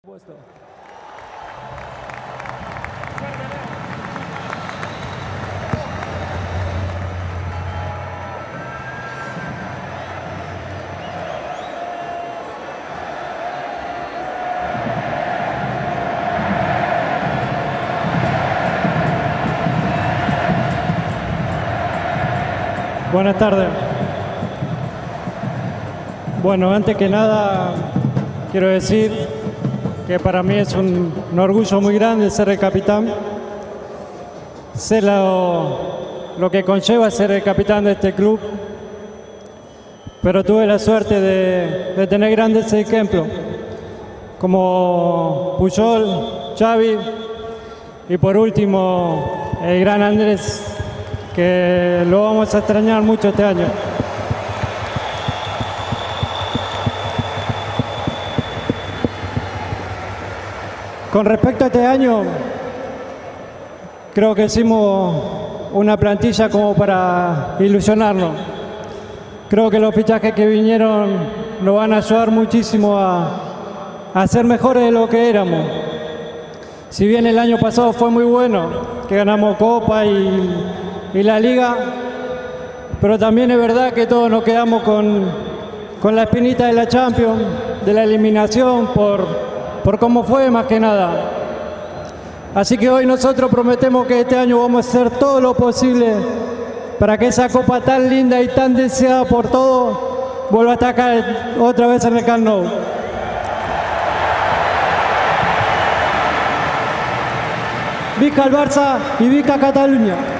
Puesto. Buenas tardes. Bueno, antes que nada quiero decir que para mí es un, orgullo muy grande ser el capitán. Sé lo, lo que conlleva ser el capitán de este club, pero tuve la suerte de, de tener grandes ejemplos como Puyol, Xavi y por último el gran Andrés, que lo vamos a extrañar mucho este año. Con respecto a este año, creo que hicimos una plantilla como para ilusionarnos. Creo que los fichajes que vinieron nos van a ayudar muchísimo a, a ser mejores de lo que éramos. Si bien el año pasado fue muy bueno, que ganamos Copa y, la Liga, pero también es verdad que todos nos quedamos con, con la espinita de la Champions, de la eliminación, por, por cómo fue más que nada. Así que hoy nosotros prometemos que este año vamos a hacer todo lo posible para que esa copa tan linda y tan deseada por todos vuelva a estar otra vez en el Camp Nou. Visca el Barça y Visca Cataluña.